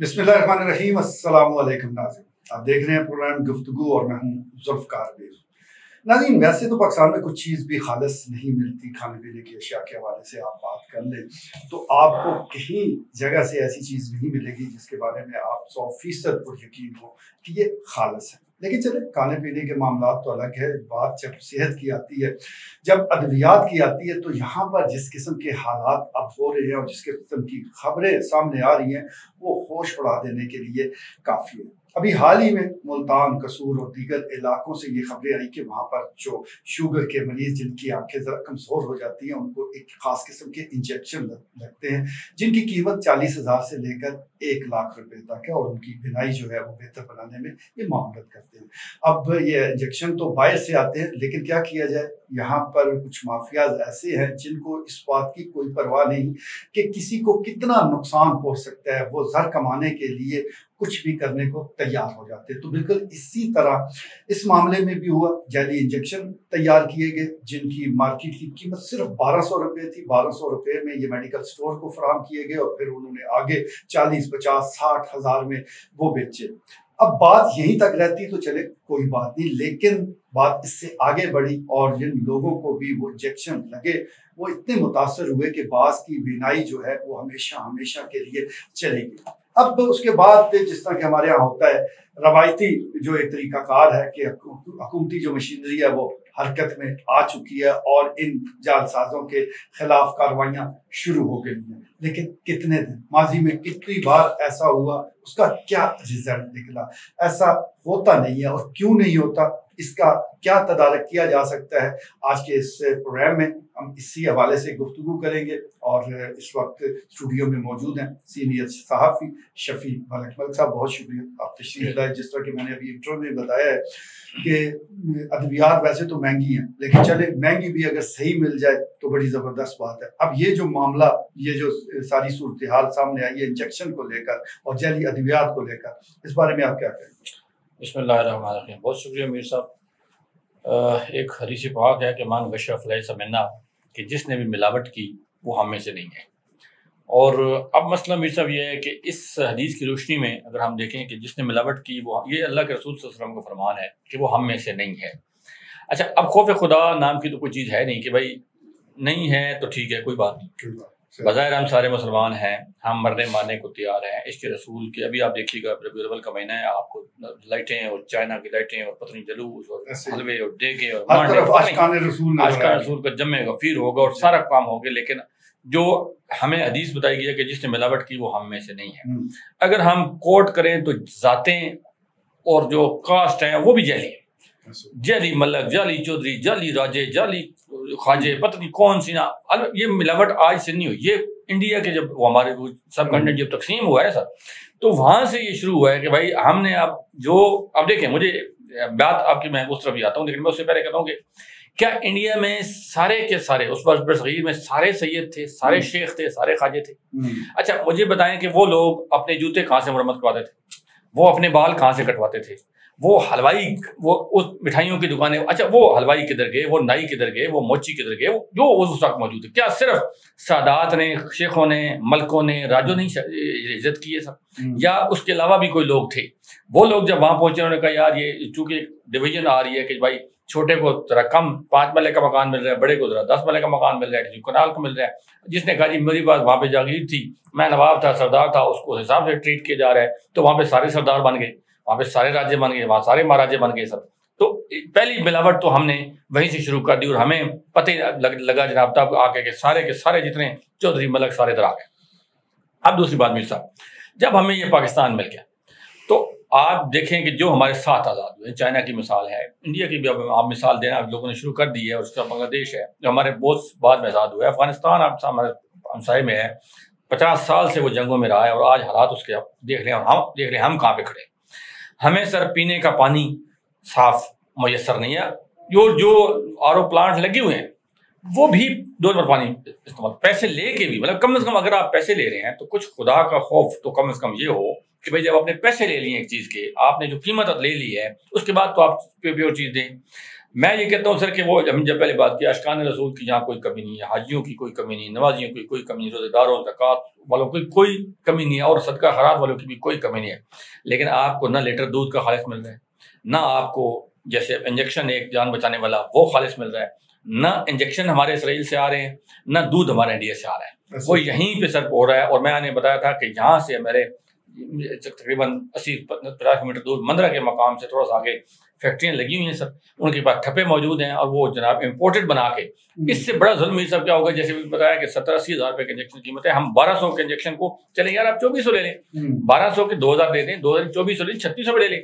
बिस्मिल्लाहिर्रहमानिर्रहीम अस्सलाम वालेकुम आप देख रहे हैं प्रोग्राम गुफ्तु और मैं हूँ जुल्फकार बेर वैसे तो पाकिस्तान में कुछ चीज़ भी खालस नहीं मिलती खाने पीने की, अशिया के हवाले से आप बात कर लें तो आपको कहीं जगह से ऐसी चीज़ नहीं मिलेगी जिसके बारे में आप सौ फ़ीसद पर यकीन हो कि ये खालस है। लेकिन चले खाने पीने के मामला तो अलग है, बात जब सेहत की आती है, जब अद्वियात की आती है तो यहाँ पर जिस किस्म के हालात अब हो रहे हैं और जिस किस्म की खबरें सामने आ रही हैं, वो होश उड़ा देने के लिए काफ़ी है। अभी हाल ही में मुल्तान कसूर और दीगर इलाकों से ये खबरें आई कि वहाँ पर जो शुगर के मरीज़ जिनकी आँखें ज़रा कमज़ोर हो जाती हैं, उनको एक ख़ास किस्म के इंजेक्शन लगते हैं, जिनकी कीमत चालीस हज़ार से लेकर एक लाख रुपए तक है और उनकी बिनाई जो है वो बेहतर बनाने में ये मामलत करते हैं। अब ये इंजेक्शन तो बाहर से आते हैं, लेकिन क्या किया जाए? यहाँ पर कुछ माफियाज ऐसे हैं जिनको इस बात की कोई परवाह नहीं कि किसी को कितना नुकसान पहुँच सकता है वो जर कमाने के लिए कुछ भी करने को तैयार हो जाते तो बिल्कुल इसी तरह इस मामले में भी हुआ। जैली इंजेक्शन तैयार किए गए, जिनकी मार्केट की कीमत सिर्फ़ बारह सौ रुपये थी। बारह सौ रुपये में ये मेडिकल स्टोर को फराम किए गए और फिर उन्होंने आगे चालीस, पचास, साठ हज़ार में वो बेचे। अब बात यहीं तक रहती तो चले, कोई बात नहीं। लेकिन बात इससे आगे बढ़ी और जिन लोगों को भी वो इंजेक्शन लगे, वो इतने मुतासर हुए कि बास की बिनाई जो है वो हमेशा हमेशा के लिए चलेगी। अब उसके बाद जिस तरह के हमारे यहाँ होता है, रवायती जो एक तरीकाकार है कि हकूमती जो मशीनरी है वो हरकत में आ चुकी है और इन जालसाजों के खिलाफ कार्रवाइयाँ शुरू हो गई है। लेकिन कितने दिन? माजी में कितनी बार ऐसा हुआ? उसका क्या रिज़ल्ट निकला? ऐसा होता नहीं है और क्यों नहीं होता? इसका क्या तदारक किया जा सकता है? आज के इस प्रोग्राम में हम इसी हवाले से गुफ्तु करेंगे और इस वक्त स्टूडियो में मौजूद हैं सीनियर सहाफ़ी शफी मलक मलक साहब बहुत शुक्रिया। आप तशरीफ़ लाए जिस तरह की मैंने अभी इंट्रो में बताया है कि अद्वियात वैसे तो महँगी हैं लेकिन चले महँगी भी अगर सही मिल जाए तो बड़ी ज़बरदस्त बात है। अब ये जो मामला, ये जो सारी सूरत हाल सामने आई है इंजेक्शन को लेकर और जैली अद्वियात को लेकर, इस बारे में आप क्या कहेंगे? बसमिल बहुत शुक्रिया मीर साहब। एक हरीश पाक है कि मान गशा समन्ना, कि जिसने भी मिलावट की, वो हम में से नहीं है। और अब मसला मीर साहब ये है कि इस हदीस की रोशनी में अगर हम देखें कि जिसने मिलावट की, वो ये अल्लाह के रसूल वसल्लम का फरमान है कि वो हम में से नहीं है। अच्छा अब खौफ खुदा नाम की तो कोई चीज़ है नहीं कि भाई नहीं है तो ठीक है कोई बात नहीं। बाज़ाहिर हम सारे मुसलमान हैं हम मरने मारने को तैयार हैं। इसके रसूल के अभी आप देखिएगा रबी का महीना है आपको लाइटें और चाइना की लाइटें और पत्नी जलूस और हलवे और डेगे और आशकान रसूल का जमे फिर होगा और सारा काम हो गया लेकिन जो हमें हदीस बताई गई है कि जिसने मिलावट की वो हम में से नहीं है। हम्म। अगर हम कोट करें तो जातें और जो कास्ट हैं वो भी जैली है। जाली मलक जाली चौधरी जाली राजे जाली ख्वाजे पता नहीं कौन सी ना? ये मिलावट आज से नहीं हुई। ये इंडिया के जब हमारे सब कंटेंट जब तकसीम हुआ है सर तो वहाँ से ये शुरू हुआ है कि भाई हमने अब जो अब देखें मुझे बात आपकी मैं उस तरफ़ भी आता हूँ लेकिन मैं उससे पहले कहता हूँ कि क्या इंडिया में सारे के सारे उस पर सगीर में सारे सैयद थे सारे हम्म। शेख थे सारे खाजे थे? हम्म। अच्छा मुझे बताएँ कि वो लोग अपने जूते कहाँ से मरम्मत करवाते थे? वो अपने बाल कहाँ से कटवाते थे? वो हलवाई वो उस मिठाइयों की दुकानें अच्छा वो हलवाई किधर गए वो नाई किधर गए वो मोची किधर गए जो उस वक्त मौजूद है क्या सिर्फ़ सादात ने शेखों ने मलकों ने राजों ने इज़्ज़त की है सब? हम्म। या उसके अलावा भी कोई लोग थे? वो लोग जब वहाँ पहुँचे उन्होंने कहा यार ये चूँकि डिवीज़न आ रही है कि भाई छोटे को जरा कम पाँच मले का मकान मिल रहा है बड़े को जरा दस मले का मकान मिल रहा है किसी कनाल को मिल रहा है। जिसने कहा जी मेरी बात वहाँ पे जागीर थी। मैं नवाब था सरदार था उसको हिसाब से ट्रीट किया जा रहा है। तो वहाँ पे सारे सरदार बन गए। वहाँ पे सारे राज्य बन गए वहाँ सारे महाराजे बन गए सब। तो पहली मिलावट तो हमने वहीं से शुरू कर दी और हमें पता लग, लगा जनाब तब आके के सारे के सारे जितने चौधरी मलक सारे इधर आ गए। अब दूसरी बात मीर साहब जब हमें ये पाकिस्तान मिल गया तो आप देखें कि जो हमारे साथ आज़ाद हुए चाइना की मिसाल है इंडिया की भी अब आप मिसाल देना लोगों ने शुरू कर दी है उसका बांग्लादेश है जो हमारे बहुत बाद में आज़ाद हुआ है अफ़गानिस्तान आप हमारे हमसाए में है पचास साल से वो जंगों में रहा है और आज हालात उसके आप देख रहे हैं हम देख रहे हैं हम कहाँ पे खड़े हमें सर पीने का पानी साफ़, मैसर नहीं है। जो जो आरओ प्लांट लगे हुए हैं, वो भी दो नंबर पानी इस्तेमाल, पैसे लेके भी मतलब कम से कम अगर आप पैसे ले रहे हैं तो कुछ खुदा का खौफ तो कम से कम ये हो कि भाई जब आपने पैसे ले लिए एक चीज़ के, आपने जो कीमत ले ली है, उसके बाद तो आप प्योर चीज़ दें। मैं ये कहता हूँ सर कि वो हम जब पहले बात की अशकान रसूल की यहाँ कोई कमी नहीं है हाजियों की कोई कमी नहीं नवाजियों की कोई कमी नहीं रोजेदारों जक़ात वालों की कोई कमी नहीं है और सदका खराब वालों की भी कोई कमी नहीं है। लेकिन आपको ना लीटर दूध का खालिश मिल रहा है ना आपको जैसे इंजेक्शन एक जान बचाने वाला वो खालिश मिल रहा है ना इंजेक्शन हमारे इसराइल से आ रहे हैं ना दूध हमारे इंडिया से आ रहा है। वो यहीं पर सर हो रहा है और मैंने बताया था कि यहाँ से मेरे तकरीबन अस्सी पचास किलोमीटर दूर मंदरा के मकाम से थोड़ा सा आगे फैक्ट्रियाँ लगी हुई हैं सर उनके पास ठप्पे मौजूद हैं और वो जनाब इम्पोर्टेड बना के हम्म। इससे बड़ा जुल्म ये सब क्या होगा जैसे भी बताया कि सत्तर अस्सी हज़ार रुपये के इंजेक्शन कीमत है हम बारह सौ के इंजेक्शन को चले यार आप चौबीस सौ ले लें हम्म। बारह सौ के दो हज़ार दे दें दो हज़ार चौबीस सौ ले छत्तीस सौ ले लें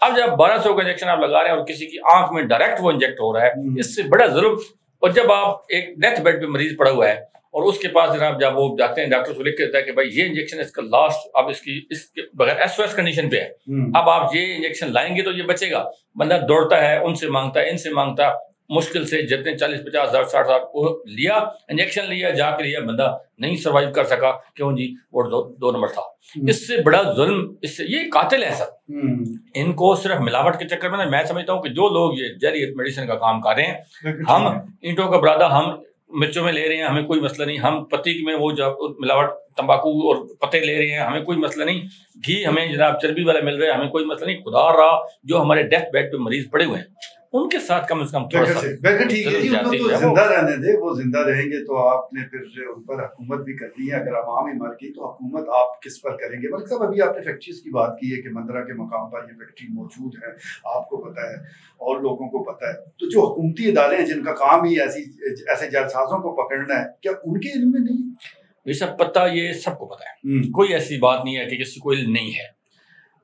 अब जब बारह सौ का इंजेक्शन आप लगा रहे हैं और किसी की आँख में डायरेक्ट वो इंजेक्ट हो रहा है हम्म। इससे बड़ा जुल्म और जब आप एक डेथ बेड पे मरीज़ पड़ा हुआ है और उसके पास जनाब जब वो जाते हैं डॉक्टर को लिख के देता है कि भाई ये इंजेक्शन इसका लास्ट अब इसकी इसके बगैर एसओएस कंडीशन पे है। हम्म। अब आप ये इंजेक्शन लाएँगे तो ये बचेगा। बंदा दौड़ता है उनसे माँगता है इनसे माँगता मुश्किल से जितने चालीस पचास हज़ार साठ हज़ार को लिया इंजेक्शन लिया जाकर लिया बंदा नहीं सर्वाइव कर सका। क्यों जी? वो दो, दो नंबर था। हम्म। इससे बड़ा जुल्म इससे ये कातिल है सर हम्म। इनको सिर्फ़ मिलावट के चक्कर में ना मैं समझता हूँ कि जो लोग ये ज़रिए मेडिसिन का काम कर रहे हैं हम ईंटों का बरादा हम मिर्चों में ले रहे हैं, हमें कोई मसला नहीं। हम पति में वो जब मिलावट, तंबाकू और पत्ते ले रहे हैं, हमें कोई मसला नहीं। घी हमें जनाब चर्बी वाला मिल रहा है, हमें कोई मसला नहीं। खुदा रहा जो हमारे डेथ बेड पे मरीज़ पड़े हुए हैं। उनके साथ कम से कम थोड़ा सा ठीक है उनको तो ज़िंदा रहने दे वो ज़िंदा रहेंगे तो आपने फिर उन पर हुकूमत भी है। अगर आवाम ही मर गई तो हुकूमत आप किस पर करेंगे? मलिक साहब अभी आपने फैक्ट्रीज की बात की है कि मंदरा के मकाम पर ये फैक्ट्री मौजूद है आपको पता है और लोगों को पता है। तो जो हुकूमती इदारे हैं जिनका काम ही ऐसी ऐसे जालसाजों को पकड़ना है क्या उनके इल्म में नहीं? सब पता ये सबको पता है। हम्म। कोई ऐसी बात नहीं है कि किसी को इल्म नहीं है।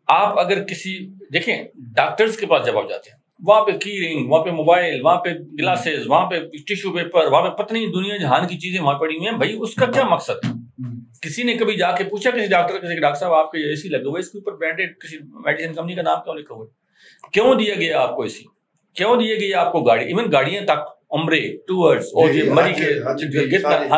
आप अगर किसी देखें डॉक्टर्स के पास जब आप जाते हैं वहाँ पे की रिंग वहाँ पे मोबाइल वहाँ पे ग्लासेस वहाँ पे टिश्यू पेपर वहाँ पे पत्नी दुनिया जहान की चीज़ें वहाँ पड़ी हुई हैं। भाई उसका क्या मकसद? है किसी ने कभी जाके पूछा किसी डॉक्टर किसी डॉक्टर साहब आपके एसी लगे हुए इसके ऊपर ब्रांडेड किसी मेडिसिन कंपनी का नाम क्यों लिखा हुआ क्यों दिया गया आपको एसी क्यों दिए गई आपको गाड़ी? इवन गाड़ियाँ तक उम्रे टूअर्स और ये मरी के हाँ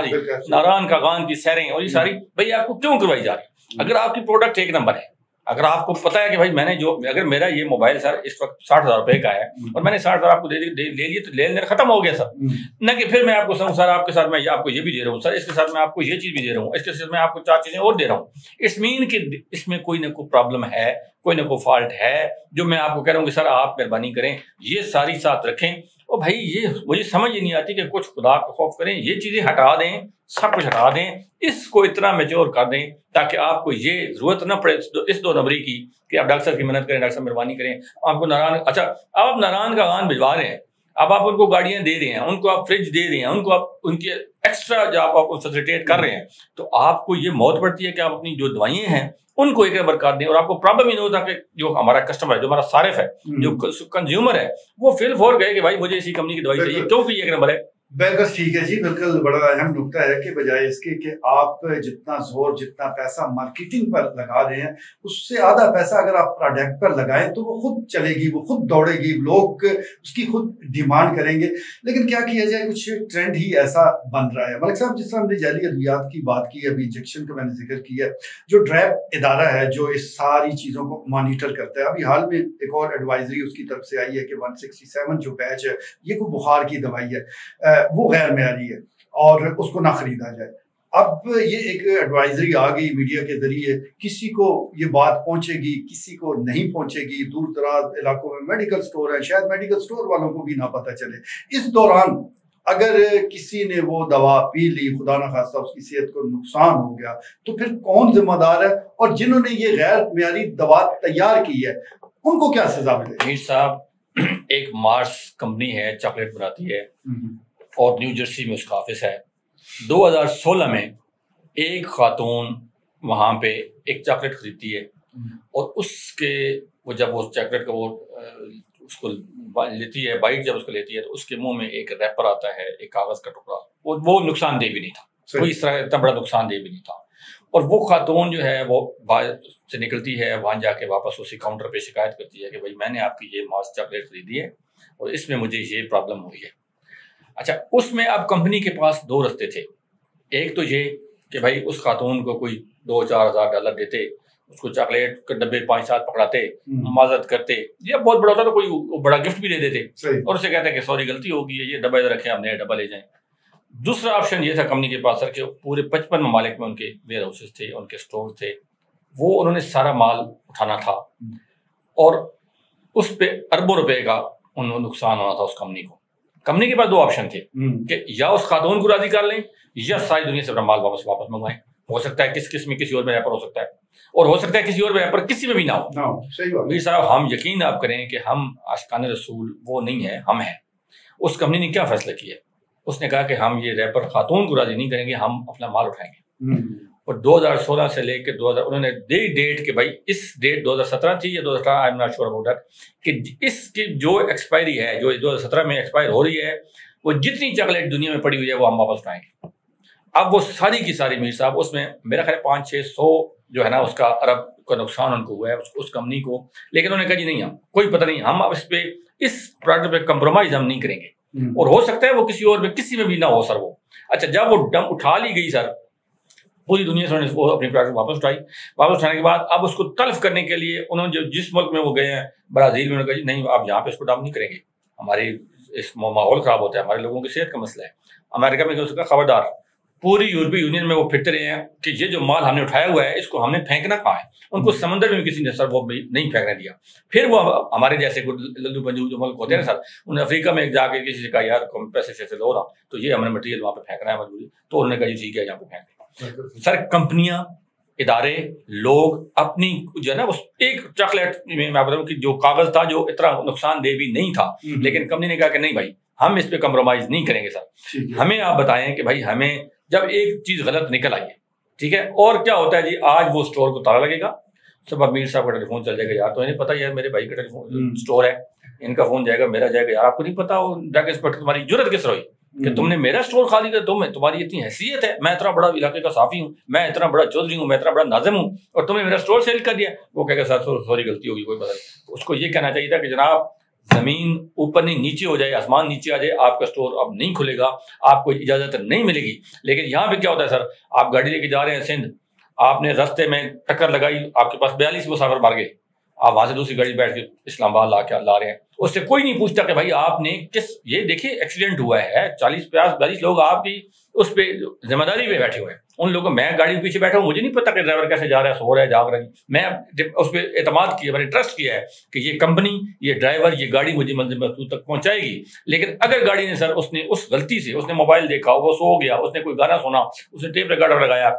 जी नारायण का गान की सैरें और ये सारी भाई आपको क्यों करवाई जा रही? अगर आपकी प्रोडक्ट एक नंबर है अगर आपको पता है कि भाई मैंने जो अगर मेरा ये मोबाइल सर इस वक्त साठ हज़ार रुपए का है। और मैंने साठ हज़ार आपको दे, दे, ले लिए तो लेन देन खत्म हो गया सर हम्म। न कि फिर मैं आपको समझ सर आपके साथ मैं आपको ये भी दे रहा हूँ सर इसके साथ मैं आपको ये चीज़ भी दे रहा हूँ इसके साथ मैं आपको चार चीज़ें और दे रहा हूँ इस मीन की इसमें कोई ना कोई प्रॉब्लम है कोई ना कोई फॉल्ट है जो मैं आपको कह रहा हूँ कि सर आप मेहरबानी करें ये सारी साथ रखें और भाई, ये मुझे समझ ही नहीं आती कि कुछ खुदा का खौफ करें, ये चीज़ें हटा दें, सब कुछ हटा दें, इसको इतना मेच्योर कर दें, ताकि आपको ये ज़रूरत ना पड़े इस दो नंबरी की, कि आप डॉक्टर की मेहनत करें, डॉक्टर मेहरबानी करें, आपको नारायण अच्छा अब आप नारायण का गान भिजवा रहे हैं, अब आप उनको गाड़ियाँ दे रहे हैं, उनको आप फ्रिज दे रहे हैं, उनको आप, उनके एक्स्ट्रा जो आप आपको फैसिलिटेट कर रहे हैं तो आपको ये मौत पड़ती है कि आप अपनी जो दवाइयाँ हैं उनको एक नंबर कर दें और आपको प्रॉब्लम ही नहीं होता कि जो हमारा कस्टमर है जो हमारा सारिफ है हम्म। जो कंज्यूमर है वो फिल फोर गए कि भाई मुझे इसी कंपनी की दवाई चाहिए क्योंकि एक नंबर है बिल्कुल ठीक है जी, बिल्कुल बड़ा अहम नुकता है कि बजाय इसके कि आप जितना ज़ोर, जितना पैसा मार्केटिंग पर लगा रहे हैं, उससे आधा पैसा अगर आप प्रोडक्ट पर लगाएँ तो वो खुद चलेगी, वो खुद दौड़ेगी, लोग उसकी खुद डिमांड करेंगे। लेकिन क्या किया जाए, कुछ ट्रेंड ही ऐसा बन रहा है। मलिक साहब, जिस तरह हमने जाली अद्वियात की बात की, अभी इंजेक्शन का मैंने ज़िक्र किया जो ड्रैप इदारा है, जो इस सारी चीज़ों को मॉनिटर करता है। अभी हाल में एक और एडवाइजरी उसकी तरफ़ से आई है कि वन जो बैच है, ये कोई बुखार की दवाई है। वो गैर मैारी है और उसको ना खरीदा जाए। अब ये एक एडवाइजरी आ गई मीडिया के ज़रिए किसी को ये बात पहुंचेगी किसी को नहीं पहुंचेगी दूर दराज इलाकों में मेडिकल स्टोर है शायद मेडिकल स्टोर वालों को भी ना पता चले। इस दौरान अगर किसी ने वो दवा पी ली खुदा न खासा उसकी सेहत को नुकसान हो गया तो फिर कौन जिम्मेदार है? और जिन्होंने ये गैर मैारी दवा तैयार की है उनको क्या सजा मिले साहब एक मार्स कंपनी है चॉकलेट बनाती है। हम्म। और न्यू जर्सी में उसका ऑफ़िस है। 2016 में एक खातून वहाँ पे एक चॉकलेट खरीदती है। और उसके वो जब वो चॉकलेट का वो उसको लेती है बाइट जब उसको लेती है तो उसके मुँह में एक रैपर आता है एक कागज़ का टुकड़ा। वो वो नुकसानदेह भी नहीं था। कोई इस तरह इतना बड़ा नुकसानदेह भी नहीं था। और वो खातून जो है वो से निकलती है वहाँ जाके वापस उसी काउंटर पे शिकायत करती है कि भाई मैंने आपकी ये मास्क चॉकलेट खरीदी है और इसमें मुझे ये प्रॉब्लम हुई है। अच्छा उसमें अब कंपनी के पास दो रस्ते थे। एक तो ये कि भाई उस खातून को कोई दो चार हज़ार डॉलर देते उसको चॉकलेट के डब्बे पाँच सात पकड़ाते हम्म, माजत करते या बहुत बड़ा होता तो कोई बड़ा गिफ्ट भी दे देते। और उसे कहते हैं कि सॉरी गलती होगी ये डब्बा इधर रखे आप नया डब्बा ले जाएँ। दूसरा ऑप्शन ये था कंपनी के पास सर कि पूरे पचपन ममालिक में उनके वेयर हाउसेज थे उनके स्टोर थे। वो उन्होंने सारा माल उठाना था। और उस पर अरबों रुपए का उन नुकसान होना था उस कंपनी को। कंपनी के पास दो ऑप्शन थे। हम्म, कि या उस खातून को राज़ी कर लें या सारी दुनिया से अपना माल वापस वापस मंगवाएँ। हो सकता है किस किसमें किसी और में रैपर हो सकता है। और हो सकता है किसी और रैपर किसी में भी ना हो। ना सही बात मीर साहब हम यकीन आप करें कि हम आशकान रसूल वो नहीं है हम हैं। उस कंपनी ने क्या फैसला किया? उसने कहा कि हम ये रैपर खातून को राज़ी नहीं करेंगे हम अपना माल उठाएँगे। हम्म, और 2016 से लेकर 2000 उन्होंने दे डेट के भाई इस डेट 2017 थी या 2018 I am not sure about that कि इसकी जो एक्सपायरी है जो 2017 में एक्सपायर हो रही है वो जितनी चॉकलेट दुनिया में पड़ी हुई है वो हम वापस उठाएँगे अब वो सारी की सारी मीर साहब उसमें मेरा ख्याल पाँच छः सौ जो है ना उसका अरब का नुकसान उनको हुआ है उस, उस कंपनी को। लेकिन उन्होंने कहा जी नहीं हम कोई पता नहीं हम अब इस पर इस प्रोडक्ट पे कंप्रोमाइज हम नहीं करेंगे। हम्म, और हो सकता है वो किसी और में किसी में भी ना हो सर वो। अच्छा जब वो डम उठा ली गई सर पूरी दुनिया से उन्होंने वो अपनी प्रोडक्ट वापस उठाई। वापस उठाने के बाद अब उसको तल्फ करने के लिए उन्होंने जो जिस मुल्क में वो गए हैं ब्राज़ील में उन्होंने कहा नहीं आप यहाँ पे इसको डम नहीं करेंगे। हमारी इस माहौल खराब होता है हमारे लोगों की सेहत का मसला है। अमेरिका में उसका खबरदार पूरी यूरोपीय यूनियन में वो फिरते रहे हैं कि ये जो माल हमने उठाया हुआ है इसको हमने फेंकना कहाँ है? उनको समंदर में किसी ने सर वो नहीं फेंकने दिया। फिर वो हमारे जैसे लल्लू पंजू जो मुल्क होते हैं ना सर उन्हें अफ्रीका में जाके किसी से कहा यार पैसे शैसे लो रहा तो ये हमने मटेरियल वहाँ पे फेंकना है मजबूरी। तो उन्होंने कहा जी ठीक है यहाँ पे फेंक। सर कंपनियाँ इदारे लोग अपनी जो है ना उस एक चॉकलेट में मैं बताऊँ कि जो कागज़ था जो इतना नुकसानदेह भी नहीं था हम्म, लेकिन कंपनी ने कहा कि नहीं भाई हम इस पर कम्प्रोमाइज नहीं करेंगे सर। हमें आप बताएँ कि भाई हमें जब एक चीज़ गलत निकल आई है ठीक है? और क्या होता है जी आज वो स्टोर को ताला लगेगा। सब अमीर साहब का टेलीफोन चल जाएगा यार तो इन्हें पता यार मेरे भाई का टेलीफोन हम्म। स्टोर है इनका फ़ोन जाएगा मेरा जाएगा यार आपको नहीं पता वो ड्रग इंस्पेक्टर तुम्हारी ज़रूरत किस रही कि हम्म, तुमने मेरा स्टोर खाली कर तुम तुम्हारी इतनी हैसियत है मैं इतना बड़ा इलाके का साफी हूँ मैं इतना बड़ा चौधरी हूँ मैं इतना बड़ा नाजम हूँ और तुमने मेरा स्टोर सेल कर दिया। वो कहेगा सर सॉरी गलती होगी कोई बात नहीं। उसको ये कहना चाहिए था कि जनाब ज़मीन ऊपर नहीं नीचे हो जाए आसमान नीचे आ जाए आपका स्टोर अब नहीं खुलेगा आपको इजाज़त नहीं मिलेगी। लेकिन यहाँ पे क्या होता है सर आप गाड़ी लेके जा रहे हैं सिंध आपने रास्ते में टक्कर लगाई आपके पास बयालीस मुसाफिर मार गए आप वहाँ से दूसरी गाड़ी बैठ के इस्लामाबाद ला के ला रहे हैं। उससे कोई नहीं पूछता कि भाई आपने किस, ये देखिए एक्सीडेंट हुआ है, चालीस, पचास, बयालीस लोग आपकी उस पर ज़िम्मेदारी पे बैठे हुए हैं। उन लोगों मैं गाड़ी के पीछे बैठा हूँ, मुझे नहीं पता कि ड्राइवर कैसे जा रहा है, सो रहा है, जाग रहा है। मैं उस पर एतमाद किया, मैंने ट्रस्ट किया है कि ये कंपनी ये ड्राइवर ये गाड़ी मुझे मंजिल महसूस तक पहुंचाएगी। लेकिन अगर गाड़ी ने सर उसने उस गलती से, उसने मोबाइल देखा, वो सो गया, उसने कोई गाना सुना, उसने टेप रिकॉर्डर लगाया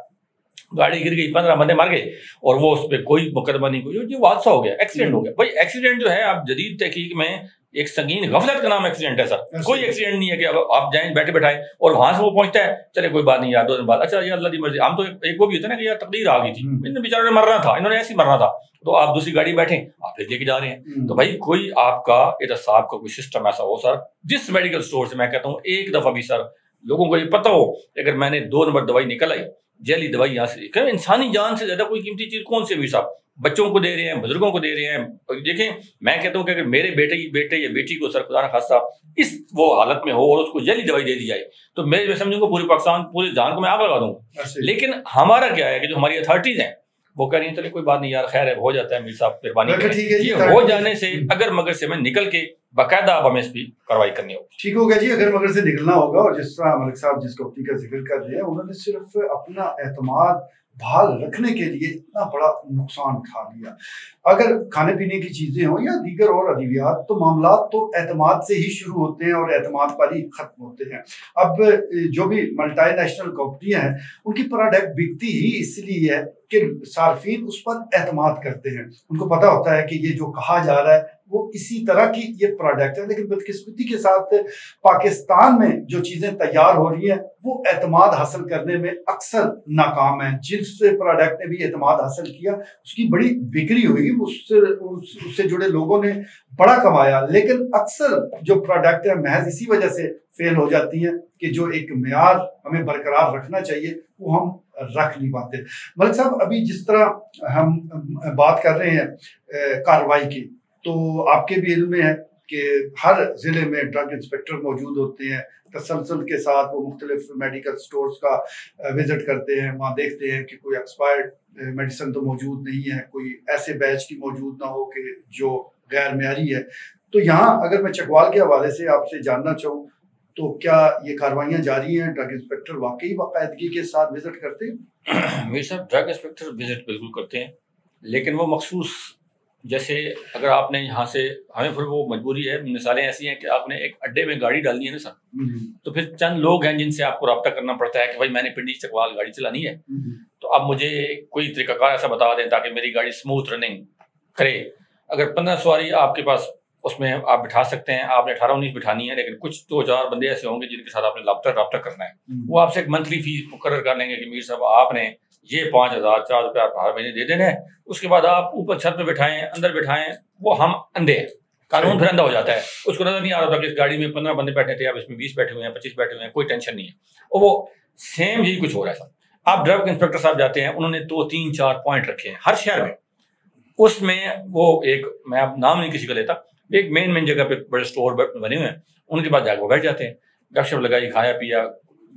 गाड़ी गिर गई पंद्रह बंदे मार गए और वो उस पर कोई मुकदमा नहीं कोई जो हादसा हो गया एक्सीडेंट हो गया। भाई एक्सीडेंट जो है आप जदीद तहकीक में एक संगीन गफलत का नाम एक्सीडेंट है सर। कोई एक्सीडेंट नहीं है कि अब आप जाएँ बैठे बैठाए और वहाँ से वो पहुँचता है चले कोई बात नहीं यार दो दिन बाद। अच्छा यार अल्लाह की मर्ज़ी हम तो एक वो भी होता है ना कि यार तकदीर आ गई थी। हम्म। इन बेचारों ने मरना था इन्होंने ऐसे ही मरना था। तो आप दूसरी गाड़ी बैठे आप फिर लेके जा रहे हैं। हम्म, तो भाई कोई आपका एहतसाब का कोई सिस्टम ऐसा हो सर जिस मेडिकल स्टोर से मैं कहता हूँ एक दफ़ा भी सर लोगों को ये पता हो अगर मैंने दो नंबर दवाई निकल आई जैली दवाई यहाँ से क्यों इंसानी जान से ज़्यादा कोई कीमती चीज़ कौन सी है भी साहब? बच्चों को दे रहे हैं बुज़ुर्गों को दे रहे हैं। देखें मैं कहता हूँ कि अगर मेरे बेटे बेटे या बेटी को सर खुदा खासा इस वो हालत में हो और उसको जैली दवाई दे दी जाए तो मैं मैं समझूँगा पूरे पाकिस्तान पूरे जान को मैं आग लगा दूँगा लेकिन हमारा क्या है कि जो हमारी अथॉरिटीज हैं वो कह रही है चले कोई बात नहीं यार खैर है हो जाता है मीर साहब मेहरबानी ये हो जाने से अगर मगर से मैं निकल के बाकायदा अब हमें इस पर कार्रवाई करनी होगी। ठीक हो गया जी, अगर मगर से निकलना होगा, और जिस तरह मलिक साहब जिस कंपनी का ज़िक्र कर रहे हैं, उन्होंने सिर्फ़ अपना एतमाद बहाल रखने के लिए इतना बड़ा नुकसान उठा लिया। अगर खाने पीने की चीज़ें हों या दीगर और अद्वियात तो मामला तो एतमाद से ही शुरू होते हैं और एतमाद पर ही खत्म होते हैं। अब, जो भी मल्टी नेशनल कंपनियाँ हैं, उनकी प्रोडक्ट बिकती ही इसलिए है कि सार्फिन उस पर एतमाद करते हैं। उनको पता होता है कि ये जो कहा जा रहा है वो इसी तरह की ये प्रोडक्ट है। लेकिन बदकिस्मती के साथ पाकिस्तान में जो चीज़ें तैयार हो रही हैं वो एतमाद हासिल करने में अक्सर नाकाम है। जिस प्रोडक्ट ने भी एतमाद हासिल किया उसकी बड़ी बिक्री हुई उससे उस, उससे जुड़े लोगों ने बड़ा कमाया। लेकिन अक्सर जो प्रोडक्ट है महज इसी वजह से फेल हो जाती हैं कि जो एक मैार हमें बरकरार रखना चाहिए वो हम रख नहीं पाते। मलिक साहब, अभी जिस तरह हम बात कर रहे हैं कार्रवाई की तो आपके भी इल्म में है कि हर ज़िले में ड्रग इंस्पेक्टर मौजूद होते हैं, तसलसल के साथ वो मुख्तलिफ़ मेडिकल स्टोर्स का विज़िट करते हैं, वहाँ देखते हैं कि कोई एक्सपायर्ड मेडिसिन तो मौजूद नहीं है, कोई ऐसे बैच की मौजूद ना हो कि जो गैर मैरी है। तो यहाँ अगर मैं चकवाल के हवाले से आपसे जानना चाहूँ तो क्या ये कार्रवाइयाँ जारी हैं? ड्रग इंस्पेक्टर वाकई बाकायदगी के साथ विज़िट करते हैं? मेरे साहब ड्रग इंस्पेक्टर विज़िट बिल्कुल करते हैं लेकिन वो मखसूस जैसे अगर आपने यहाँ से हमें फिर वो मजबूरी है मिसालें ऐसी हैं कि आपने एक अड्डे में गाड़ी डालनी है ना सर? हम्म। तो फिर चंद लोग हैं जिनसे आपको रब्ता करना पड़ता है कि भाई मैंने पिंडी चकवाल गाड़ी चलानी है। हम्म। तो आप मुझे कोई तरीकाकार ऐसा बता दें ताकि मेरी गाड़ी स्मूथ रनिंग करे। अगर पंद्रह सवारी आपके पास उसमें आप बिठा सकते हैं। आपने अठारह उन्नीस बिठानी है लेकिन कुछ दो चार बंदे ऐसे होंगे जिनके साथ आपने रबता रबता करना है। हम्म। वो आपसे एक मंथली फ़ीस मुकर कर लेंगे कि मीर साहब आपने ये पाँच हज़ार चार रुपये आप हर महीने दे देने हैं। उसके बाद आप ऊपर छत पे बिठाएँ अंदर बिठाएँ वो हम अंधे हैं। कानून फिर अंधा हो जाता है। उसको नज़र नहीं आ रहा था कि इस गाड़ी में पंद्रह बंदे बैठे थे अब इसमें बीस बैठे हुए हैं पच्चीस बैठे हुए हैं कोई टेंशन नहीं है। और वो सेम यही कुछ हो रहा है आप ड्रग इंस्पेक्टर साहब जाते हैं उन्होंने दो तीन चार पॉइंट रखे हैं हर शहर में। उसमें वो एक मैं अब नाम नहीं किसी का लेता एक मेन मेन जगह पे बड़े स्टोर बने हुए हैं। उनके बाद जाकर बैठ जाते हैं। गपशप लगाई, खाया, पिया,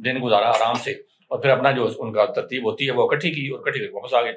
दिन गुजारा आराम से। और फिर अपना जो उनका तरतीब होती है, वो इकट्ठी की और इकट्ठी करके वापस आ गए।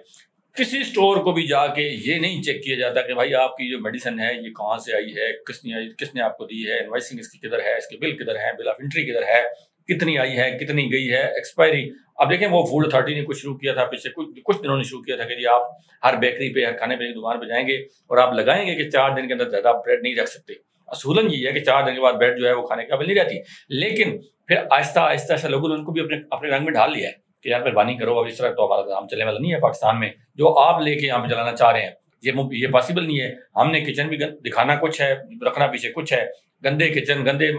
किसी स्टोर को भी जाके ये नहीं चेक किया जाता कि भाई आपकी जो मेडिसिन है, ये कहाँ से आई है, किसने किसने आपको दी है इन्वाइसिंग इसकी किधर है, इसके बिल किधर है बिल ऑफ़ एंट्री किधर है कितनी आई है, कितनी गई है एक्सपायरी अब देखें, वो फ़ूड अथॉरिटी ने कुछ शुरू किया था, पिछले कुछ कुछ दिनों ने शुरू किया था कि जी आप हर बेकरी पे, हर खाने पीने की दुकान पे जाएँगे और आप लगाएँगे कि चार दिन के अंदर ज़्यादा ब्रेड नहीं रख सकते। असूलन ये है कि चार दिन के बाद ब्रेड जो है वो खाने का नहीं रहती। लेकिन फिर आहिस्ता आहिस्ता ऐसा लोगों ने उनको भी अपने अपने रंग में ढाल लिया है कि यार मेहरबानी करो, अब इस तरह तो हमारा काम चलने वाला नहीं है पाकिस्तान में। जो आप लेके यहाँ पे चलाना चाह रहे हैं ये ये पॉसिबल नहीं है। हमने किचन भी दिखाना कुछ है, रखना पीछे कुछ है। गंदे किचन गंदे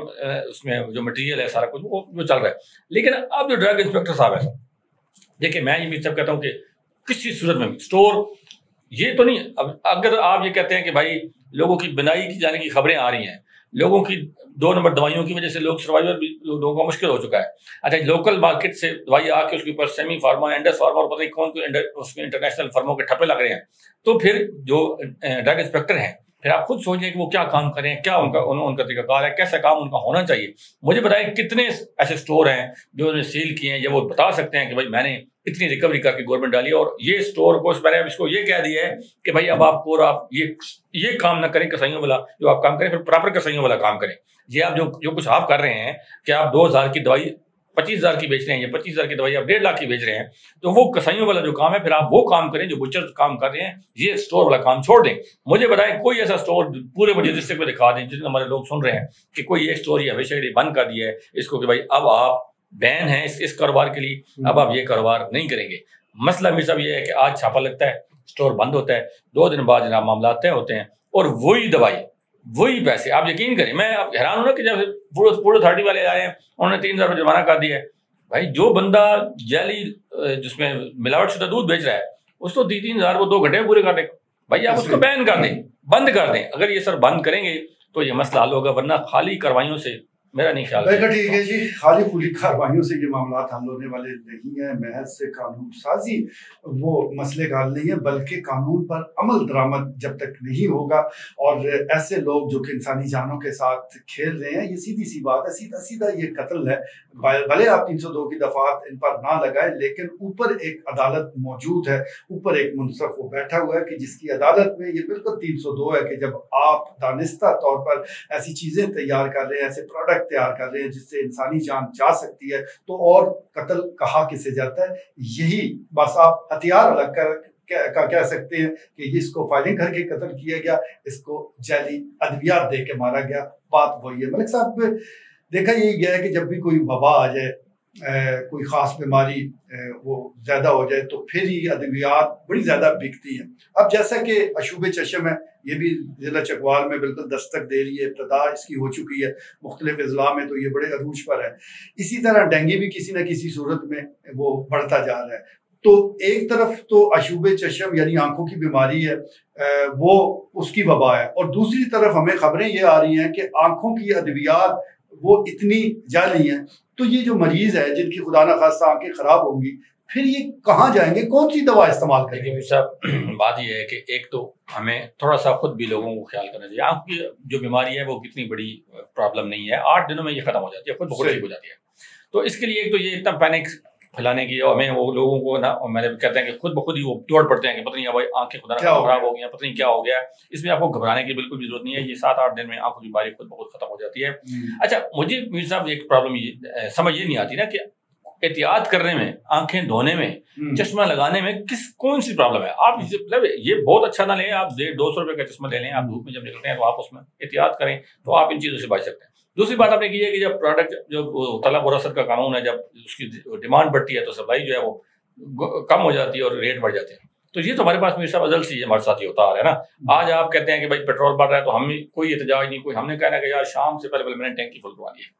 उसमें जो मटेरियल है, सारा कुछ, वो वो चल रहा है। लेकिन अब जो ड्रग इंस्पेक्टर साहब है, देखिए, मैं ये सब कहता हूँ कि किसी सूरत में स्टोर ये तो नहीं, अब अगर आप ये कहते हैं कि भाई लोगों की बिनाई की जाने की खबरें आ रही हैं लोगों की दो नंबर दवाइयों की वजह से लोग सर्वाइवर भी लोगों का मुश्किल हो चुका है। अच्छा लोकल मार्केट से दवाई आके उसके ऊपर सेमी फार्मा एंडस फार्मा और पता नहीं कौन कौन उसके इंटरनेशनल फार्मों के ठप्पे लग रहे हैं। तो फिर जो ड्रग इंस्पेक्टर हैं फिर आप खुद सोचें कि वो क्या काम करें क्या उनका उन, उनका तरीकाकार है कैसा काम उनका होना चाहिए। मुझे बताएँ कितने ऐसे स्टोर हैं जो उन्होंने सील किए हैं या वो बता सकते हैं कि भाई मैंने इतनी रिकवरी करके गवर्नमेंट डाली और ये स्टोर को मैंने इसको ये कह दिया है कि भाई अब आपको और आप ये ये काम ना करें कसाइयों वाला जो आप काम करें फिर प्रॉपर कसाइयों वाला काम करें। ये आप जो जो कुछ आप कर रहे हैं कि आप दो हज़ार की दवाई पच्चीस हज़ार की बेच रहे हैं या पच्चीस हज़ार की दवाई आप डेढ़ लाख की बेच रहे हैं तो वो कसाइयों वाला जो काम है फिर आप वो काम करें जो बुचर काम कर रहे हैं ये स्टोर वाला काम छोड़ दें। मुझे बताएँ कोई ऐसा स्टोर पूरे मुझे डिस्ट्रिक्ट में दिखा दें जितने हमारे लोग सुन रहे हैं कि कोई एक स्टोर या हमेशा बंद कर दिया है इसको कि भाई अब आप बैन है इस, इस कारोबार के लिए अब आप ये कारोबार नहीं करेंगे। मसला मेरे साहब ये है कि आज छापा लगता है स्टोर बंद होता है दो दिन बाद जनाब मामला तय होते हैं और वही दवाई वही पैसे। आप यकीन करें मैं आप हैरान हूँ ना कि जब पूरे पूरे अथॉरिटी वाले आए हैं उन्होंने तीन हज़ार जुर्माना कर दिया है। भाई जो बंदा जैली जिसमें मिलावट शुदा दूध बेच रहा है उसको तीन तीन हज़ार वो दो घंटे पूरे कर दे भाई आप उसको बैन कर दें बंद कर दें। अगर ये सर बंद करेंगे तो ये मसला हल होगा वरना खाली कार्रवाइयों से मेरा नहीं ख्याल ठीक है जी खाली खुली कार्रवाइयों से ये मामला हल होने वाले नहीं है महज से कानून साजी वो मसले का हल नहीं है बल्कि कानून पर अमल दरामद जब तक नहीं होगा और ऐसे लोग जो कि इंसानी जानों के साथ खेल रहे हैं ये सीधी सी बात है सीधा सीधा ये कत्ल है। भले आप तीन सौ दो की दफात इन पर ना लगाए लेकिन ऊपर एक अदालत मौजूद है ऊपर एक मुनसफ वो बैठा हुआ है कि जिसकी अदालत में ये बिल्कुल तीन सौ दो है कि जब आप दानिस्ता तौर पर ऐसी चीज़ें तैयार कर रहे हैं ऐसे प्रोडक्ट तैयार कर रहे हैं, जिससे इंसानी जान जा सकती है। तो और कत्ल कहा किसे जाता है? यही बस आप हथियार अलग कर का कह सकते हैं कि इसको फायरिंग करके कत्ल किया गया, इसको जैली अद्वियात दे के मारा गया। बात वही है। मलिक साहब, देखा यही गया है कि जब भी कोई वबा आ जाए कोई ख़ास बीमारी वो ज़्यादा हो जाए तो फिर ही अद्वियात बड़ी ज़्यादा बिकती हैं। अब जैसा कि अशूब चशम है, ये भी ज़िला चकवाल में बिल्कुल दस्तक दे रही है, इब्तदा इसकी हो चुकी है, मुख्तलिफ़ अजला में तो ये बड़े अरूज पर है। इसी तरह डेंगू भी किसी न किसी सूरत में वो बढ़ता जा रहा है। तो एक तरफ़ तो अशूब चशम यानी आँखों की बीमारी है वो उसकी वबा है। और दूसरी तरफ़ हमें खबरें ये आ रही हैं कि आँखों की अद्वियात वो इतनी जाली हैं तो ये जो मरीज़ है जिनकी खुदा ना खास्ता आँखें खराब होंगी फिर ये कहाँ जाएँगे? कौन सी दवा इस्तेमाल करेंगे? साहब बात यह है कि एक तो हमें थोड़ा सा खुद भी लोगों को ख्याल करना चाहिए। आँख की जो बीमारी है वो कितनी बड़ी प्रॉब्लम नहीं है। आठ दिनों में ये खत्म हो जाती है खुद बहुत ठीक हो जाती है। तो इसके लिए एक तो ये इतना पैनिक फैलाने की और हमें वो लोगों को ना और मैंने कहते हैं कि खुद ब खुद ही वो दौड़ पड़ते हैं कि पता नहीं भाई आँखें खुदा खराब हो गई पता नहीं क्या हो गया इसमें आपको घबराने की बिल्कुल भी ज़रूरत नहीं है ये सात आठ दिन में आँखों की बीमारी खुद बहुत खत्म हो जाती है। हम्म। अच्छा मुझे मीर साहब एक प्रॉब्लम ये समझ ये नहीं आती ना कि एहतियात करने में आँखें धोने में हम्म। चश्मा लगाने में किस कौन सी प्रॉब्लम है? आप मतलब ये बहुत अच्छा ना लें आप डेढ़ दो सौ रुपए का चश्मा ले लें आप धूप में जब निकलते हैं तो आप उसमें एहतियात करें तो आप इन चीज़ों से बच सकते हैं। दूसरी बात आपने की है कि जब प्रोडक्ट जो तलब और असर का कानून है, जब उसकी डिमांड बढ़ती है तो सप्लाई जो है वो कम हो जाती है और रेट बढ़ जाते हैं। तो ये तो हमारे पास हमेशा अजल से हमारे साथ ही होता आ रहा है ना। आज आप कहते हैं कि भाई पेट्रोल बढ़ रहा है तो हम कोई एहतजाज नहीं, कोई हमने कहना कि यार शाम से पहले पहले मैंने टैंकी फुल करवा ली है।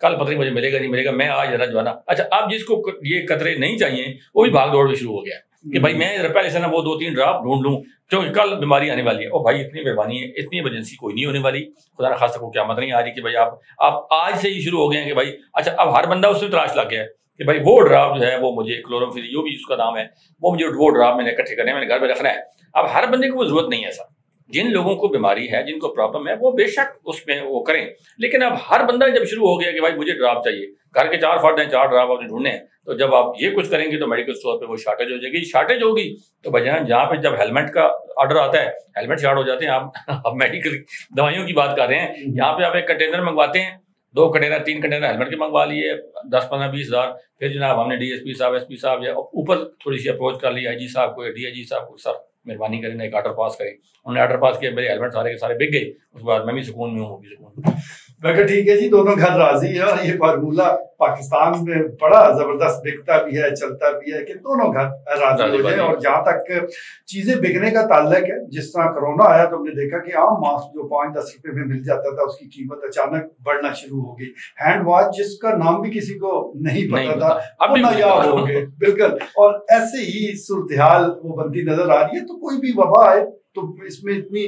कल पता नहीं मुझे मिलेगा, नहीं मिलेगा, मैं आज जरा जो है ना। अच्छा अब जिसको ये कतरे नहीं चाहिए, वो भी भाग दौड़ भी शुरू हो गया कि भाई मैं पहले से ना वो दो तीन ड्राप ढूंढ लूँ क्योंकि कल बीमारी आने वाली है। और भाई, इतनी बेमानी है, इतनी इमरजेंसी कोई नहीं होने वाली। खुदा ना खासा को क्या मत नहीं आ रही कि भाई आप आप आज से ही शुरू हो गए हैं कि भाई अच्छा अब हर बंदा उससे तलाश लग गया है कि भाई वो ड्राफ्ट जो है, वो मुझे क्लोरोफिल जो भी उसका नाम है, वो मुझे, वो ड्राफ मैंने इकट्ठे करने मैंने घर में रखना है। अब हर बंदे को वो ज़रूरत नहीं है सर जिन लोगों को बीमारी है जिनको प्रॉब्लम है वो बेशक उसमें वो करें। लेकिन अब हर बंदा जब शुरू हो गया कि भाई मुझे ड्राप चाहिए घर के चार फर्द हैं चार ड्राप आपने ढूँढने हैं तो जब आप ये कुछ करेंगे तो मेडिकल स्टोर पे वो शार्टेज हो जाएगी। शार्टेज होगी तो बजाय जहाँ पे जब हेलमेट का ऑर्डर आता है हेलमेट शार्ट हो जाते हैं आप अब मेडिकल दवाइयों की बात कर रहे हैं यहाँ पे आप एक कंटेनर मंगवाते हैं दो कंटेनर तीन कंटेनर हेलमेट के मंगवा लिए दस पंद्रह बीस हज़ार फिर जनाब हमने डीएसपी साहब एसपी साहब या ऊपर थोड़ी सी अप्रोच कर ली आईजी साहब को डी साहब को सर। मेहरबानी करें एक आर्डर पास करें। उन्होंने आर्डर पास किया मेरे हेलमेट सारे के सारे बिक गए। उसके बाद मैं भी सुकून में हूँ वो भी सुकून मैं ठीक है जी दोनों घर राज़ी है और ये फार्मूला पाकिस्तान में बड़ा ज़बरदस्त बिकता भी है चलता भी है कि दोनों घर राज़ी हो जाए और जहाँ तक चीज़ें बिकने का ताल्लुक है जिस तरह कोरोना आया तो हमने देखा कि आम मास्क जो पाँच दस रुपए में मिल जाता था उसकी कीमत अचानक बढ़ना शुरू हो गई। हैंड वॉच जिसका नाम भी किसी को नहीं पता था अब नायाब हो गए बिल्कुल। और ऐसे ही सूरत हाल वो बनती नज़र आ रही है तो कोई भी वबा आए तो इसमें इतनी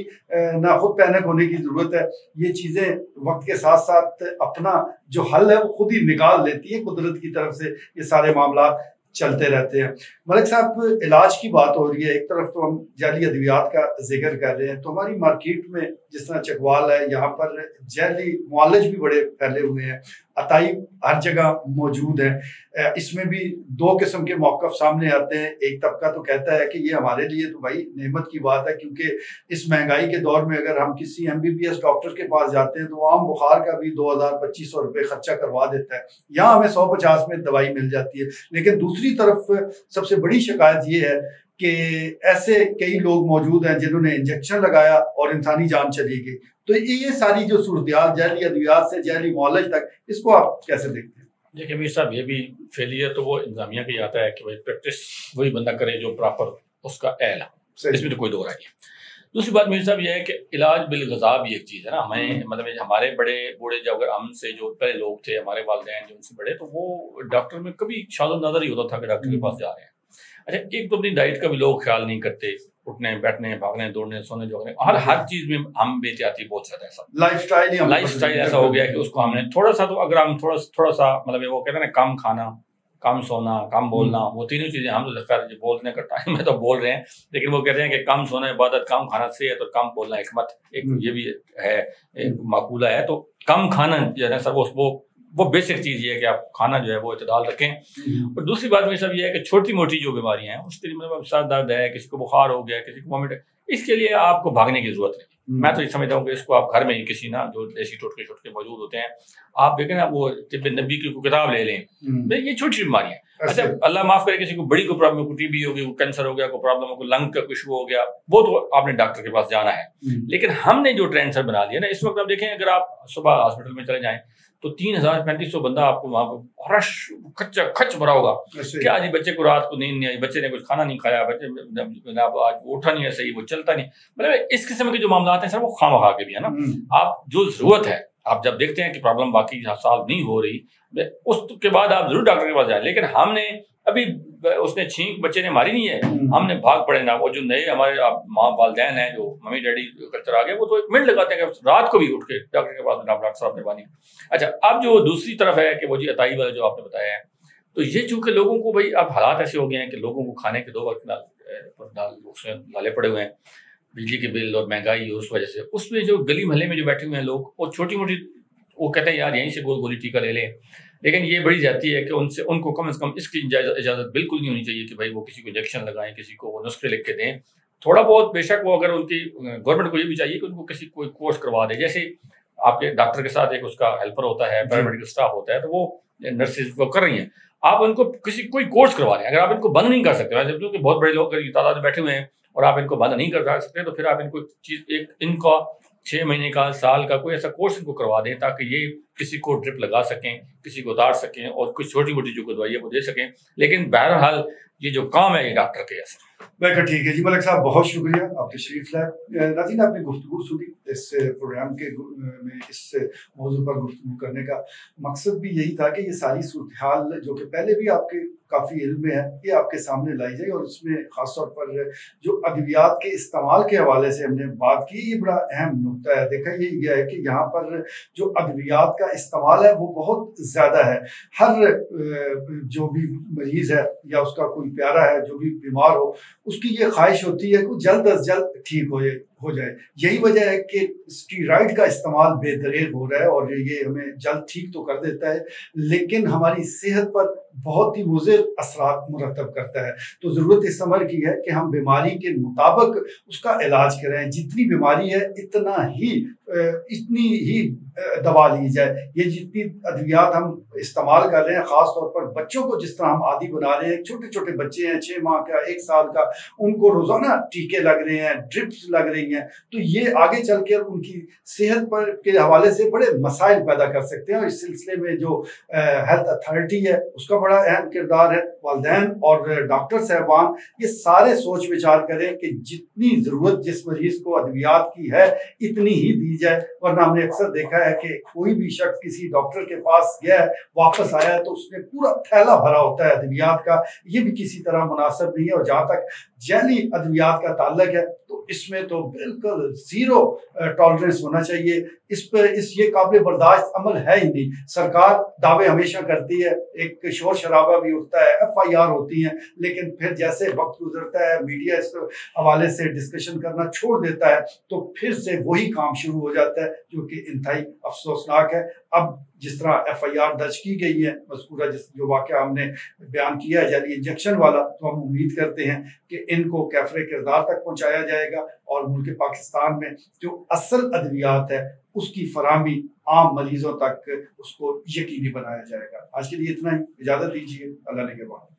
ना खुद पैनिक होने की ज़रूरत है। ये चीज़ें वक्त के साथ साथ अपना जो हल है, वो खुद ही निकाल लेती है कुदरत की तरफ़ से। ये सारे मामला चलते रहते हैं। मलिक साहब, इलाज की बात हो रही है। एक तरफ़ तो हम जैली अद्वियात का ज़िक्र कर रहे हैं। तो हमारी मार्केट में जिस तरह चकवाल है, यहाँ पर जैली मालज भी बड़े फैले हुए हैं। अताई हर जगह मौजूद है। इसमें भी दो किस्म के मौकफ सामने आते हैं। एक तबका तो कहता है कि ये हमारे लिए तो भाई नेमत की बात है, क्योंकि इस महँगाई के दौर में अगर हम किसी M B B S doctor के पास जाते हैं तो आम बुखार का भी दो हज़ार पच्चीस सौ रुपये खर्चा करवा देता है। यहाँ हमें सौ पचास में दवाई मिल जाती है। लेकिन दूसरी तरफ़ सबसे बड़ी शिकायत ये है कि ऐसे कई लोग मौजूद हैं जिन्होंने इंजेक्शन लगाया और इंसानी जान चली गई। तो ये सारी जो सूरत जैली अद्वियात से जैली मॉलेज तक इसको आप कैसे देखते हैं? देखिए मीर साहब ये भी फेलियर तो वो इंतजामिया का आता है कि भाई प्रैक्टिस वही बंदा करे जो प्रॉपर उसका एल है। इसमें तो कोई दो रहा है। दूसरी बात मीर साहब यह है कि इलाज बिल गजा भी एक चीज़ है ना। हमें हम्म। मतलब हमारे बड़े बूढ़े जब अगर हमसे जो पहले लोग थे हमारे वालदेन जो उनसे बड़े तो वो डॉक्टर में कभी शादो नज़र ही होता था कि डॉक्टर के पास जा रहे हैं। अच्छा एक तो अपनी डाइट का भी लोग ख्याल नहीं करते। उठने बैठने भागने दौड़ने सोने जोगने। हर हर चीज़ में हम बेहतियाती बहुत ज़्यादा ऐसा लाइफ स्टाइल लाइफ स्टाइल ऐसा हो गया कि उसको हमने थोड़ा सा तो अगर हम थोड़ा थोड़ा सा मतलब वो कहते हैं ना कम खाना कम सोना कम बोलना हम्म। वो तीनों चीज़ें हम तो खैर बोलने का टाइम है तो बोल रहे हैं। लेकिन वो कहते हैं कि कम सोना इबादत कम खाना से है तो कम बोलना एक हम्म। ये भी है एक माकूला है। तो कम खाना जो है सर वो वो बेसिक चीज़ ये है कि आप खाना जो है वो इतदाल रखें हम्म। और दूसरी बात में सब ये है कि छोटी मोटी जो बीमारियाँ हैं उसके लिए मतलब सर दर्द है किसी को बुखार हो गया किसी को वॉमिट इसके लिए आपको भागने की ज़रूरत नहीं हम्म। मैं तो ये समझता हूँ कि इसको आप घर में ही किसी ना जो देसी टोटके छोटके मौजूद होते हैं आप देखें ना वो तिब नबी की किताब ले लें हम्म। ये छोटी बीमारियाँ अच्छा अल्लाह माफ़ करे किसी को बड़ी को प्रॉब्लम को टीबी हो गई कैंसर हो गया कोई प्रॉब्लम हो लंग का कुछ हो गया वो तो आपने डॉक्टर के पास जाना है लेकिन हमने जो ट्रेंड सर बना दिया ना इस वक्त आप देखें अगर आप सुबह हॉस्पिटल में चले जाएँ तो तीन हज़ार पैंतीस सौ बंदा आपको वहाँ पर रश खच खच भरा होगा। क्या जी बच्चे को रात को नींद नहीं आई? बच्चे ने कुछ खाना नहीं खाया बच्चे आज उठा नहीं है सही वो चलता नहीं। मतलब इस किस्म के जो मामला हैं सर वो खाम खा के भी है ना। हम्म। आप जो ज़रूरत है आप जब देखते हैं कि प्रॉब्लम बाकी सॉल्व नहीं हो रही उसके बाद आप ज़रूर डॉक्टर के पास जाए। लेकिन हमने अभी उसने छींक बच्चे ने मारी नहीं है। हम्म। हमने भाग पड़े ना वो जो नए हमारे माँ वालदेन हैं जो मम्मी डैडी कल्चर आ गए वो तो एक मिनट लगाते हैं कि रात को भी उठ के डॉक्टर के पास डॉक्टर साहब मेहरबानी अच्छा अब जो दूसरी तरफ़ है कि वो जी अताई वाला जो आपने बताया है तो ये चूँकि लोगों को भाई अब हालात ऐसे हो गए हैं कि लोगों को खाने के दो वक्त उसमें लाले पड़े हुए हैं बिजली के बिल और महँगाई उस वजह से। उसमें जो गली महल्ले में जो बैठे हुए हैं लोग वो छोटी मोटी वो कहते हैं यार यहीं से गोल गोली टीका ले लें। लेकिन ये बड़ी जाती है कि उनसे उनको कम से कम इसकी इजाज़त बिल्कुल नहीं होनी चाहिए कि भाई वो किसी को इंजेक्शन लगाएँ किसी को वो नुस्खे लिख के दें। थोड़ा बहुत बेशक वो अगर उनकी गवर्नमेंट को ये भी चाहिए कि उनको किसी कोई कोर्स करवा दे। जैसे आपके डॉक्टर के साथ एक उसका हेल्पर होता है पैरामेडिकल स्टाफ होता है तो वो नर्सेज वो कर रही हैं। आप उनको किसी कोई कोर्स करवा रहे हैं। अगर आप इनको बंद नहीं कर सकते मैं कि बहुत बड़े लोग तादाद में बैठे हुए हैं और आप इनको बंद नहीं कर सकते तो फिर आप इनको चीज़ एक इनका छः महीने का, साल का कोई ऐसा कोर्स इनको करवा दें ताकि ये किसी को ड्रिप लगा सकें, किसी को उतार सकें और कुछ छोटी मोटी जो दवाइयाँ वो दे सकें। लेकिन बहरहाल ये जो काम है, ये डॉक्टर के ऐसा बिल्कुल ठीक है जी, मलिक साहब, बहुत शुक्रिया आप तशरीफ़ लाए नाजीन, आपने गुफ्तु सुनी इस प्रोग्राम के में इस मौजू पर गुफ्तु करने का। मकसद भी यही था कि ये सारी सूरत हाल जो कि पहले भी आपके काफ़ी इल्म है ये आपके सामने लाई जाए और उसमें ख़ासतौर पर जो अद्वियात के इस्तेमाल के हवाले से हमने बात की, ये बड़ा अहम नुकता है। देखा ये यह है कि यहाँ पर जो अद्वियात का इस्तेमाल है, वो बहुत ज़्यादा है। हर जो भी मरीज़ है या उसका कोई प्यारा है, जो भी बीमार हो, उसकी ये ख्वाहिश होती है कि जल्द अज जल्द ठीक हो जाए। हो जाए। यही वजह है कि स्टीराइड का इस्तेमाल बेदरेर हो रहा है और ये हमें जल्द ठीक तो कर देता है, लेकिन हमारी सेहत पर बहुत ही मुजिर असरात मुरतब करता है। तो ज़रूरत इस समर की है कि हम बीमारी के मुताबिक उसका इलाज करें जितनी बीमारी है, इतना ही इतनी ही दवा ली जाए। ये जितनी अद्वियात हम इस्तेमाल कर रहे हैं ख़ास तौर पर बच्चों को जिस तरह हम आदि बना रहे हैं छोटे छोटे बच्चे हैं छः माह का, एक साल का, उनको रोज़ाना टीके लग रहे हैं, ड्रिप्स लग रही हैं। तो ये आगे चल कर उनकी सेहत पर, के हवाले से बड़े मसाइल पैदा कर सकते हैं। और इस सिलसिले में जो हेल्थ अथॉरिटी है, उसका बड़ा अहम किरदार है। वालदेन और डॉक्टर साहबान ये सारे सोच विचार करें कि जितनी ज़रूरत जिस मरीज़ को अद्वियात की है, इतनी ही दी जाए। वरना हमने अक्सर देखा है कि कोई भी शख्स किसी डॉक्टर के पास गया, वापस आया तो उसने पूरा थैला भरा होता है अद्वियात का। ये भी किसी तरह मुनासिब नहीं है और जहाँ तक जैली अद्वियात का ताल्लक है तो इसमें तो बिल्कुल ज़ीरो टॉलरेंस होना चाहिए। इस पर इस, ये काबिल बर्दाश्त अमल है ही नहीं। सरकार दावे हमेशा करती है, एक शोर शराबा भी उठता है एफ़ आई आर होती है, लेकिन फिर जैसे वक्त गुजरता है, मीडिया इस हवाले से डिस्कशन करना छोड़ देता है तो फिर से वही काम शुरू हो जाता है, जो कि इंतहाई अफसोसनाक है। अब जिस तरह एफ़ आई आर दर्ज की गई है मजकूरा जिस जो वाक़ हमने बयान किया है, जाली इंजेक्शन वाला तो हम उम्मीद करते हैं कि इनको कैफरे किरदार तक पहुँचाया जाएगा और मुल्क पाकिस्तान में जो असल अद्वियात है, उसकी फरहमी आम मरीजों तक उसको यकीनी बनाया जाएगा। आज के लिए इतना ही। इजाज़त दीजिए। अल्लाह ने के बाद